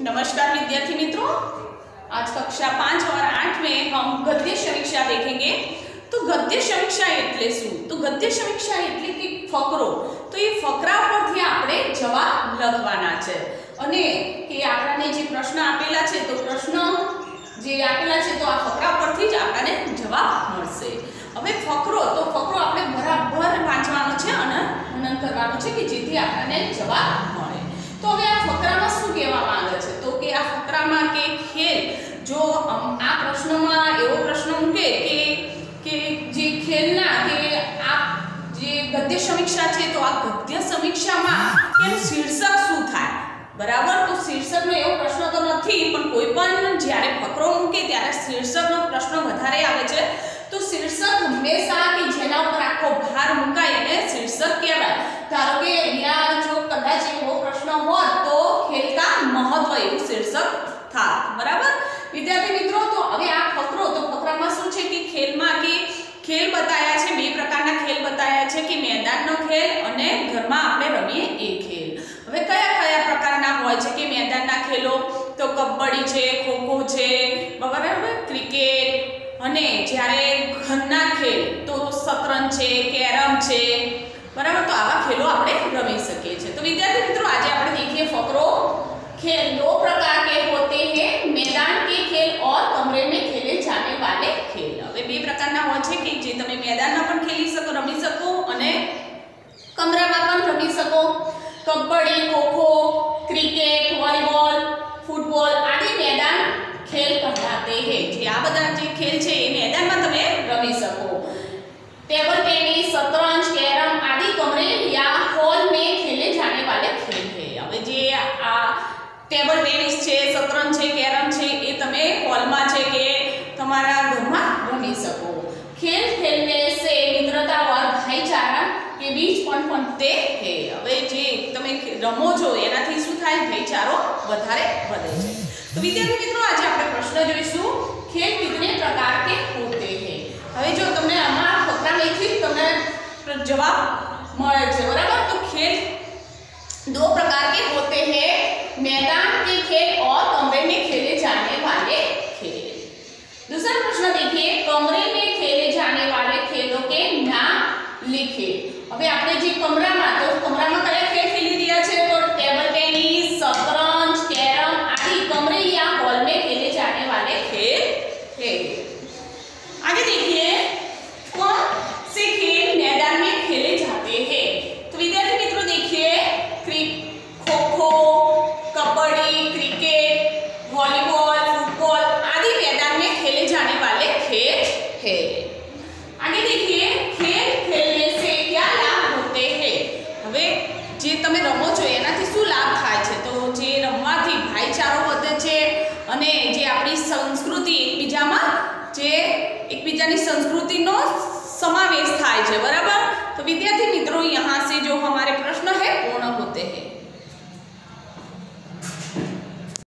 नमस्कार विद्यार्थी मित्रों आज कक्षा पाँच और आठ में हम गद्य समीक्षा देखेंगे તો ગદ્ય સમીક્ષા એટલે શું તો ગદ્ય સમીક્ષા એટલે કે ફકરો તો એ ફકરા પરથી આપણે જવાબ લખવાના છે અને કે આપણને જે પ્રશ્ન આપેલા છે તો પ્રશ્ન જે આપેલા છે તો આ ફકરા પરથી જ આપણને જવાબ મળશે હવે ફકરો તો ફકરો આપણે બરાબર વાંચવાનો છે અને મનન કરવાનું છે કે જેથી આપણને જવાબ મળે તો હવે આ ફકરામાં શું કહેવામાં આવે છે? તો કે આ ફકરામાં કે ખેલ, જો આ પ્રશ્નમાં એવો પ્રશ્ન મૂકે કે કે જે ખેલના, કે આ જે ગદ્ય સમીક્ષા છે, તો આ ગદ્ય સમીક્ષામાં એનું શીર્ષક શું થાય? બરાબર? તો શીર્ષકનો એવો પ્રશ્ન તો નથી, પણ કોઈ પણ જ્યારે ફકરો મૂકે ત્યારે શીર્ષકનો પ્રશ્ન વધારે આવે છે. તો શીર્ષક હંમેશા કે જેના ઉપર આખો ભાર મુકાય એને શીર્ષક કહેવાય. ધારો કે અહીંયા જો કદાચ એવો પ્રશ્ન હોત તો ખેલકા મહત્વ એવું શીર્ષક થાત બરાબર વિદ્યાર્થી મિત્રો તો હવે આ ફકરો તો ફકરામાં શું છે કે ખેલમાં કે ખેલ બતાયા છે, બે પ્રકારના ખેલ બતાયા છે કે મેદાનનો ખેલ અને ઘરમાં આપણે રમીએ એ ખેલ. હવે કયા કયા પ્રકારના હોય છે કે મેદાનના ખેલો? તો કબડ્ડી છે, ખોખો છે, બરાબર? ક્રિકેટ અને જ્યારે ઘરના ખેલ, તો શતરંજ છે, કેરમ છે, બરાબર? તો આવા ખેલો આપણે રમી શકીએ છીએ. તો વિદ્યાર્થી મિત્રો, આજે આપણે દેખીએ ફકરો ખેલ. નો પ્રકાર કે kabaddi kho kho cricket volleyball football આદિ મેદાન ખેલ કહેલાતે हैं જે આ બધા જે ખેલ છે એ મેદાનમાં તમે રમી શકો टेबल टेनिस शतरंज कैरम आदि कमरे या हॉल में खेले जाने वाले खेल है હવે જે આ ટેબલ ટેનિસ છે શતરંજ છે કેરમ છે એ તમે હોલમાં છે કે તમારા ઘરમાં રમી શકો खेल खेलने से मित्रता और भाईचारा के बीच પણ बनते है હવે જે તમે રમો છો એનાથી શું થાય ભાઈચારો વધારે વધે છે તો વિદ્યાર્થી મિત્રો આજે આપણે પ્રશ્ન જોઈશું ખેલ કિતને પ્રકાર કે હોતે हैं હવે જો તમને આમાં ફકરામાંથી જ તમને જવાબ મળે છે બરાબર તો ખેલ दो प्रकार के होते हैं मैदान के खेल और कमरे में खेले जाने वाले खेल दूसरा प्रश्न देखिए कमरे में खेले जाने वाले खेलों के नाम लिखिए હવે આપણે જે કમરામાં તો કમરામાં કયા है आगे देखिए खेल खेलने से क्या लाभ होते हैं હવે જે તમે રમો છો એનાથી શું લાભ થાય છે તો જે રમવાથી ભાઈચારો વધે છે અને જે આપણી સંસ્કૃતિ એકબીજામાં જે એકબીજાની संस्कृति નો समावेश થાય છે बराबर तो विद्यार्थी